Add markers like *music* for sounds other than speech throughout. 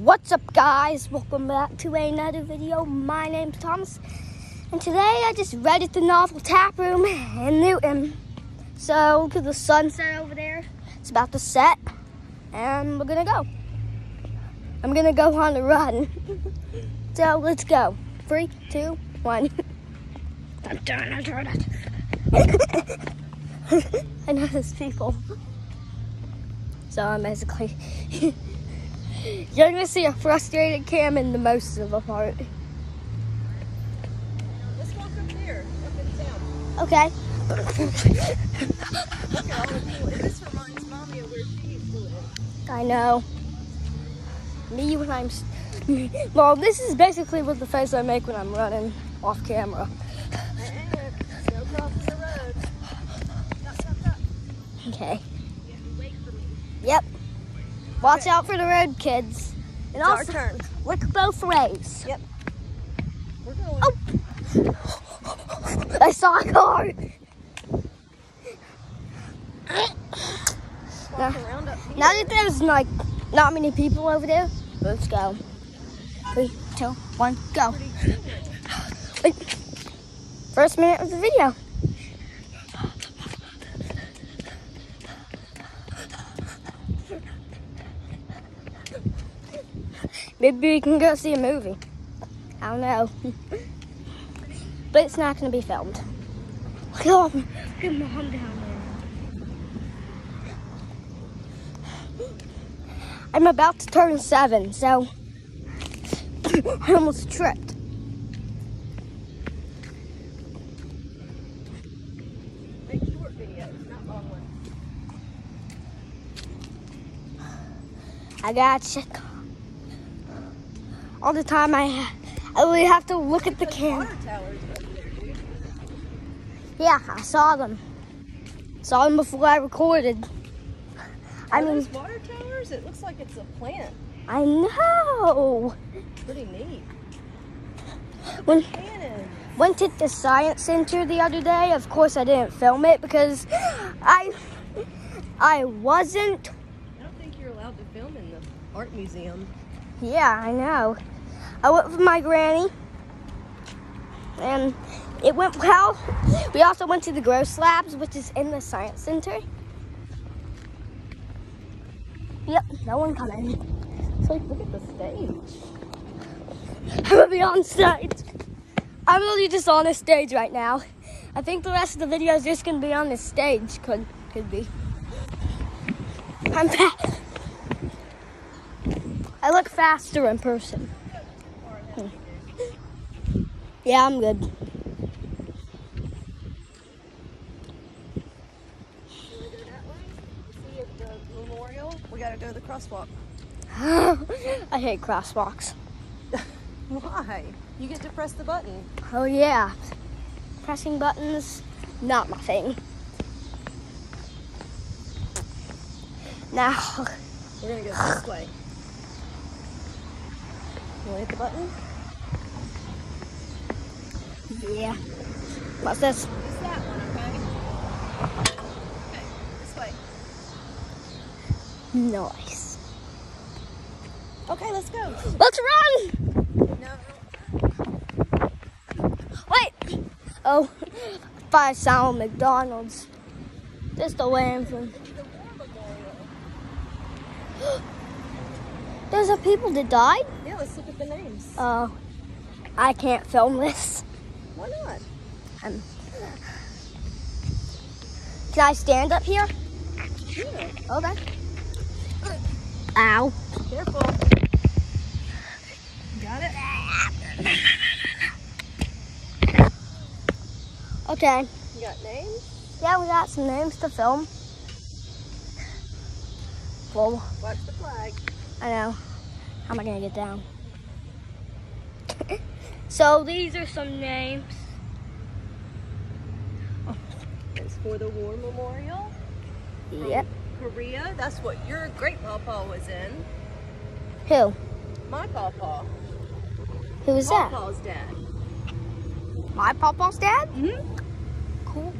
What's up guys? Welcome back to another video. My name's Thomas and today I just read at the Novel Tap Room in Newton. So at the sunset over there. It's about to set and we're gonna go. I'm gonna go on a run. *laughs* so let's go. Three, two, one. *laughs* I'm done, I'm done. *laughs* I know there's people. So I'm basically You're gonna see a frustrated Cam in the most of the part. Let's walk up there, up. Okay. Look at all the people. This reminds mommy of where she used to. I know. Me when I'm. Well, this is basically what the face I make when I'm running off camera. No. Okay. Yeah, wait for me. Yep. Watch out for the road, kids. And It's our also, turn. look both ways. Yep. We're going. Oh! I saw a car. Walk around up here. Now that there's like not many people over there, let's go. Three, two, one, go. Wait. First minute of the video. Maybe we can go see a movie. I don't know. *laughs* but it's not going to be filmed. Look at at mom down there. I'm about to turn seven, so *laughs* I almost tripped. Make short videos, not long ones. I got check all the time. I I really have to look at the camera. water towers up there, dude. Yeah, I saw them. Saw them before I recorded. I mean, those water towers? It looks like it's a plant. I know. Pretty neat. When went to the science center the other day. Of course, I didn't film it because *gasps* I I wasn't. I don't think you're allowed to film in the art museum. Yeah, I know. I went with my granny, and it went well. We also went to the Gross Labs, which is in the science center. Yep, no one coming. It's like, look at the stage. *laughs* I'm gonna be on stage. I'm really just on a stage right now. I think the rest of the video is just gonna be on this stage. Could could be. I'm fast. *laughs* I look faster in person. Yeah, I'm good. You wanna go that way? See if the memorial? We gotta go to the crosswalk. *laughs* I hate crosswalks. *laughs* Why? You get to press the button. Oh yeah, pressing buttons, not my thing. Now, We're gonna go this way. You wanna hit the button? Yeah. What's this? It's that one, okay? Okay, this way. Nice. Okay, let's go. Let's run! No, Wait. Oh, five sound McDonald's. Just the way I'm from. There's a people that died. Yeah, let's look at the names. Oh, I can't film this. Why not? Um, can I stand up here? Yeah. Okay. Ow. Careful. Got it? Okay. You got names? Yeah, we got some names to film. Whoa, Watch the flag. I know. How am I gonna get down? So these are some names. It's for the war memorial. Yep. Korea. That's what your great papa was in. Who? My papa. Who is that? Papa's dad. My papa's dad? Mm-hmm. Cool.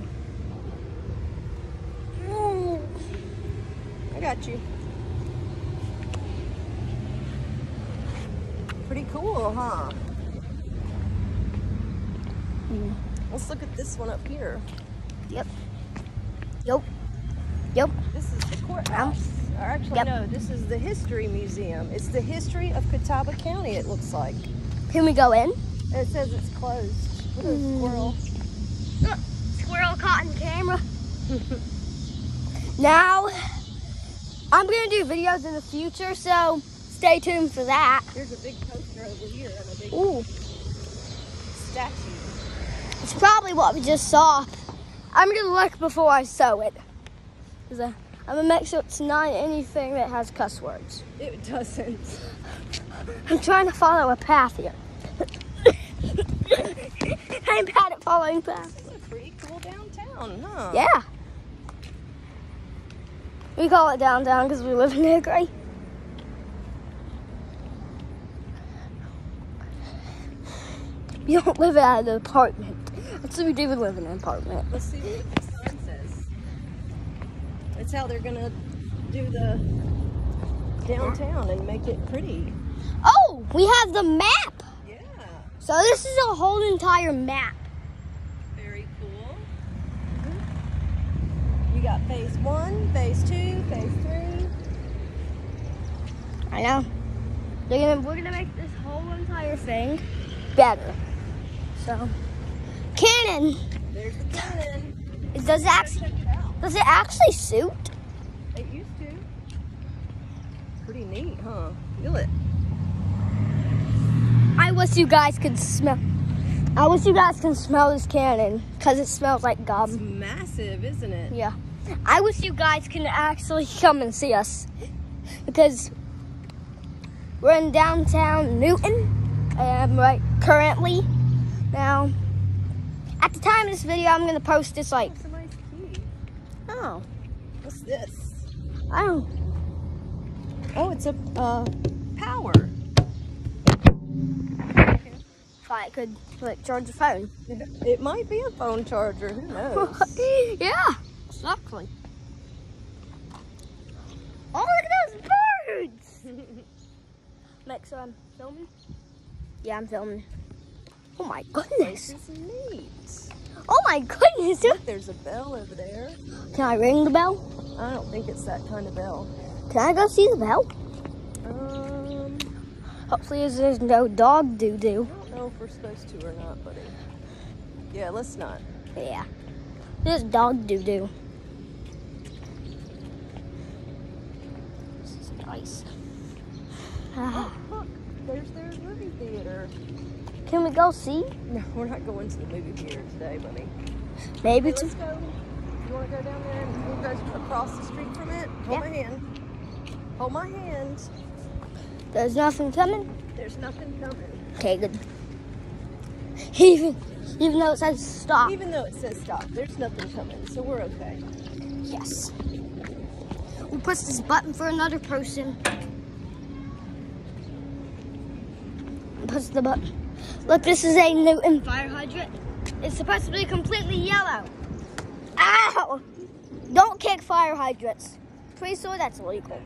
I got you. Pretty cool, huh? Mm. Let's look at this one up here. Yep. Yep. Yep. This is the courthouse. Or actually, Yep. no, this is the History Museum. It's the history of Catawba County, it looks like. Can we go in? It says it's closed. Look at Mm. squirrel. *gasps* Squirrel caught in camera. *laughs* now, I'm gonna do videos in the future, so stay tuned for that. There's a big poster over here and a big probably what we just saw. I'm gonna look before I sew it. uh, I'm gonna make sure it's not anything that has cuss words. It doesn't. I'm trying to follow a path here. I'm bad at following paths. It's a pretty cool downtown, huh? Yeah. We call it downtown because we live in Hickory. We don't live at an apartment. Actually, we do live in an apartment. Let's see what the sign says. It's how they're gonna do the downtown and make it pretty. Oh, we have the map. Yeah, So this is a whole entire map. very cool. Mm-hmm. You got phase one, phase two, phase three. I know. They're gonna, we're gonna make this whole entire thing better. So, cannon. There's the cannon. Does it actually, Check it out. does it actually suit? It used to. Pretty neat, huh? Feel it. I wish you guys could smell. I wish you guys can smell this cannon because it smells like gum. It's massive, isn't it? Yeah. I wish you guys can actually come and see us because we're in downtown Newton, um, right currently. Now, at the time of this video, I'm gonna post this like, a nice key. oh, What's this? I don't. Oh, it's a uh, power. If I could like charge a phone. It might be a phone charger. Who knows? *laughs* yeah, exactly. Oh, look at those birds! Make sure I'm filming. Yeah, I'm filming. Oh my goodness! this is neat. Oh my goodness! Look, there's a bell over there. Can I ring the bell? I don't think it's that kind of bell. Can I go see the bell? Um, Hopefully, there's no dog doo doo. I don't know if we're supposed to or not, buddy. Yeah, let's not. Yeah, there's dog doo doo. This is nice. Ah, Look, there's their movie theater. Can we go see? No, we're not going to the movie theater today, buddy. Maybe Hey, to let's go. You want to go down there and we'll go across the street from it? Hold Yeah. my hand. Hold my hand. There's nothing coming. There's nothing coming. Okay, good. Even even though it says stop. Even though it says stop, there's nothing coming, so we're okay. Yes. We'll push this button for another person. Push the button. Look, this is a Newton fire hydrant. It's supposed to be completely yellow. Ow! Don't kick fire hydrants. Pretty sure that's illegal.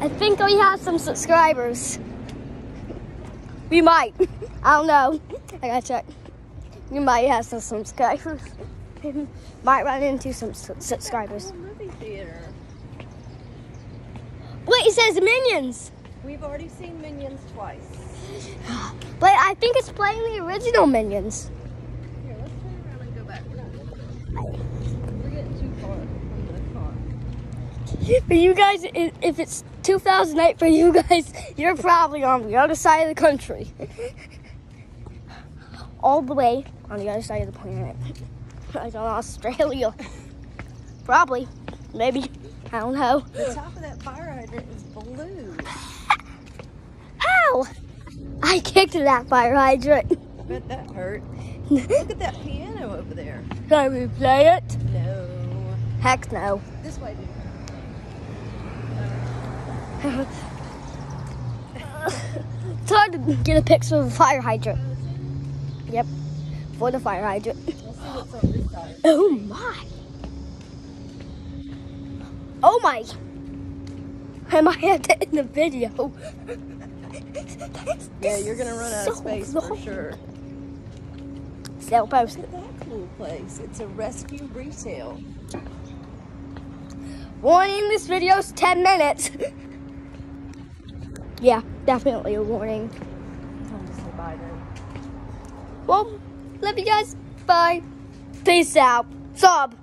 I think we have some subscribers. We might. *laughs* I don't know. I gotta check. You might have some subscribers. *laughs* might run into some su- subscribers. Cool movie theater. Wait, it says Minions. We've already seen Minions twice. *gasps* But I think it's playing the original Minions. Here, let's turn around and go back. We're, not, we're getting too far from the car. For you guys, if it's 2008 for you guys, *laughs* you're probably on the other side of the country. *laughs* All the way on the other side of the planet. *laughs* Like on Australia. Probably. Maybe. I don't know. The top of that fire hydrant is blue. How? I kicked that fire hydrant. *laughs* I bet that hurt. Look at that piano over there. Can we play it? No. Heck no. This way, dude. *laughs* It's hard to get a picture of a fire hydrant. Yep. For the fire hydrant. Let's see what's on this side. Oh my. Oh my. I might have to end the video. *laughs* Yeah, you're gonna run out of So space for sure. Still posted. Look at that cool place. It's a rescue retail. Warning, this video's 10 minutes. *laughs* yeah, definitely a warning. Time to say bye then. Well, love you guys. Bye. Peace out. Sub.